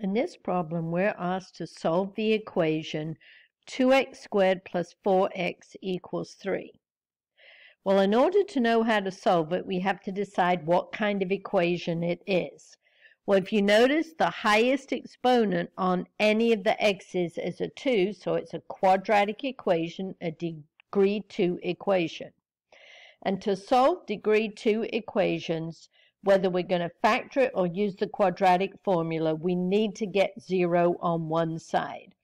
In this problem, we're asked to solve the equation 2x squared plus 4x equals 3. Well, in order to know how to solve it, we have to decide what kind of equation it is. Well, if you notice, the highest exponent on any of the x's is a 2, so it's a quadratic equation, a degree 2 equation. And to solve degree 2 equations, whether we're going to factor it or use the quadratic formula, we need to get 0 on one side.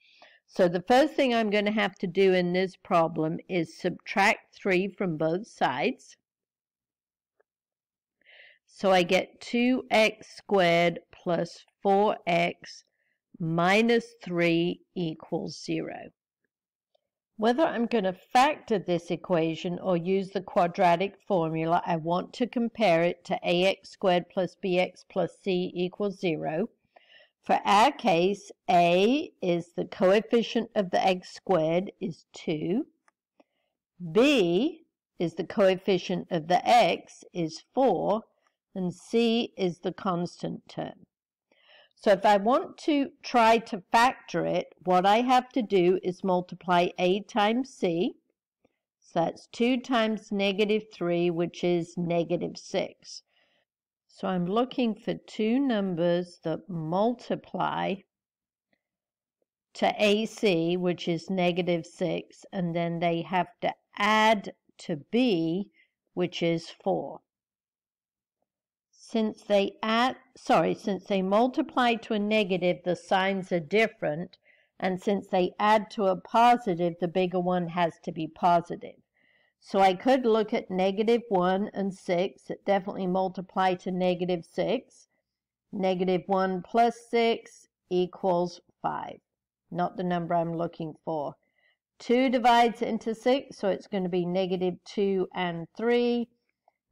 So the first thing I'm going to have to do in this problem is subtract 3 from both sides. So I get 2x squared plus 4x minus 3 equals 0. Whether I'm going to factor this equation or use the quadratic formula, I want to compare it to ax squared plus bx plus c equals 0. For our case, a is the coefficient of the x squared is 2. b is the coefficient of the x is 4. And c is the constant term. So if I want to try to factor it, what I have to do is multiply a times c. So that's 2 times negative 3, which is negative 6. So I'm looking for two numbers that multiply to AC, which is negative 6, and then they have to add to B, which is 4 since they add, sorry, since they multiply to a negative, the signs are different. And since they add to a positive, the bigger one has to be positive. So I could look at negative 1 and 6. It definitely multiply to negative 6. Negative 1 plus 6 equals 5. Not the number I'm looking for. 2 divides into 6, so it's going to be negative 2 and 3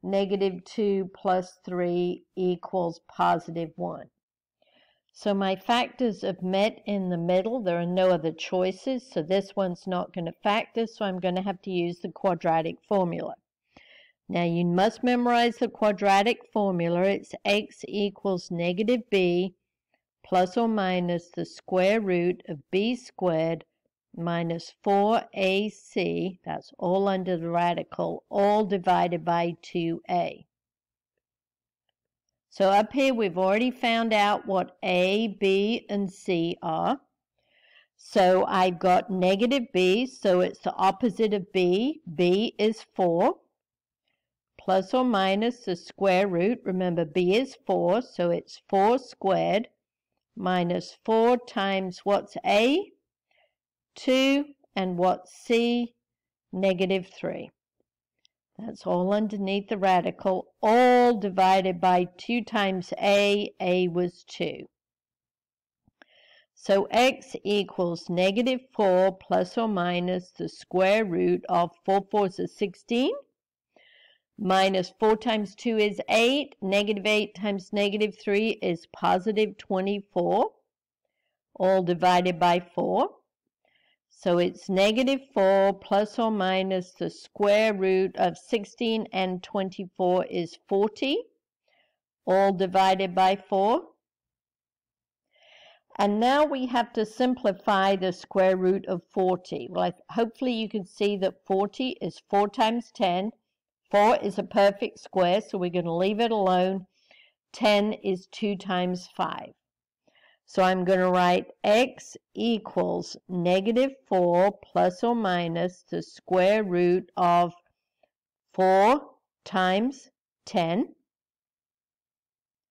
negative 2 plus 3 equals positive 1. So my factors have met in the middle. There are no other choices, so this one's not going to factor, so I'm going to have to use the quadratic formula. Now you must memorize the quadratic formula. It's x equals negative b plus or minus the square root of b squared minus 4ac, that's all under the radical, all divided by 2a. So up here we've already found out what a, b, and c are. So I've got negative b, so it's the opposite of b. b is 4 plus or minus the square root. Remember, b is 4, so it's 4 squared minus 4 times what's a? 2, and what's c? Negative 3. That's all underneath the radical, all divided by 2 times a, a was 2. So x equals negative 4 plus or minus the square root of 4 fours is 16, minus 4 times 2 is 8, negative 8 times negative 3 is positive 24, all divided by 4. So it's negative 4 plus or minus the square root of 16 and 24 is 40, all divided by 4. And now we have to simplify the square root of 40. Well, hopefully you can see that 40 is 4 times 10. 4 is a perfect square, so we're going to leave it alone. 10 is 2 times 5. So I'm going to write x equals negative 4 plus or minus the square root of 4 times 10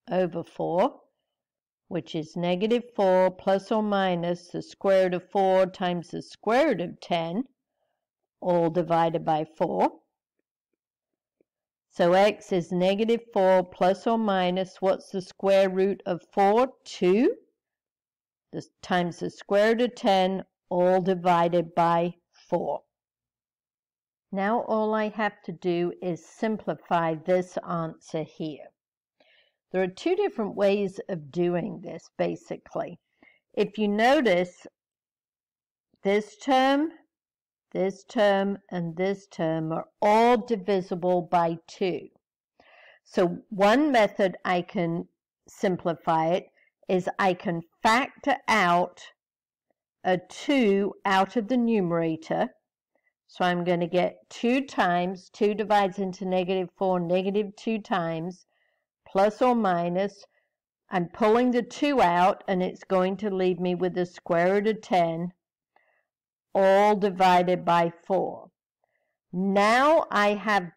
over 4, which is negative 4 plus or minus the square root of 4 times the square root of 10, all divided by 4. So x is negative 4 plus or minus, what's the square root of 4? 2 this times the square root of 10, all divided by 4. Now all I have to do is simplify this answer here. There are two different ways of doing this, basically. If you notice, this term, this term, and this term are all divisible by 2. So one method I can simplify it is I can factor out a 2 out of the numerator. So I'm going to get 2 times, 2 divides into negative 4, negative 2 times, plus or minus. I'm pulling the 2 out, and it's going to leave me with the square root of 10, all divided by 4. Now I have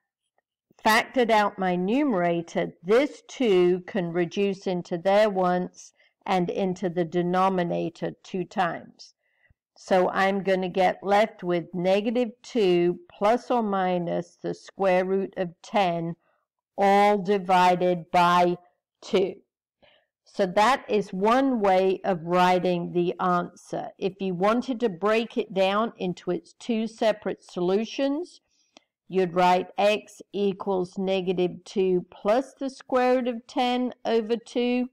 factored out my numerator. This 2 can reduce into there once and into the denominator 2 times. So I'm going to get left with negative 2 plus or minus the square root of 10 all divided by 2. So that is one way of writing the answer. If you wanted to break it down into its two separate solutions, you'd write x equals negative 2 plus the square root of 10 over 2,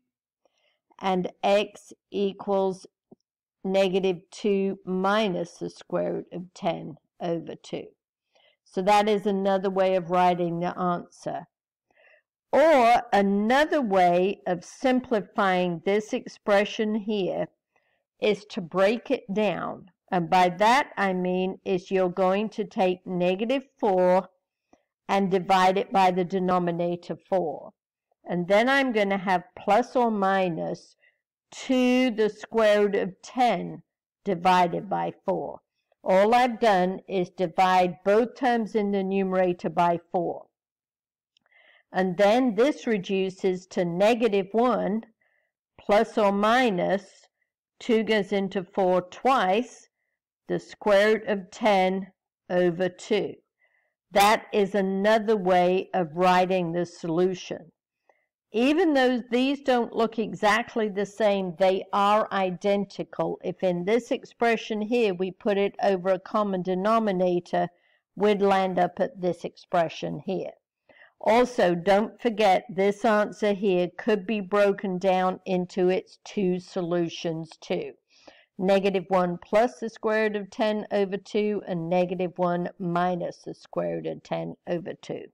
and x equals negative 2 minus the square root of 10 over 2. So that is another way of writing the answer. Or another way of simplifying this expression here is to break it down. And by that I mean is you're going to take negative 4 and divide it by the denominator 4. And then I'm going to have plus or minus 2 the square root of 10 divided by 4. All I've done is divide both terms in the numerator by 4. And then this reduces to negative 1 plus or minus 2 goes into 4 twice, the square root of 10 over 2. That is another way of writing the solution. Even though these don't look exactly the same, they are identical. If in this expression here we put it over a common denominator, we'd land up at this expression here. Also, don't forget this answer here could be broken down into its two solutions too. Negative 1 plus the square root of 10 over 2 and negative 1 minus the square root of 10 over 2.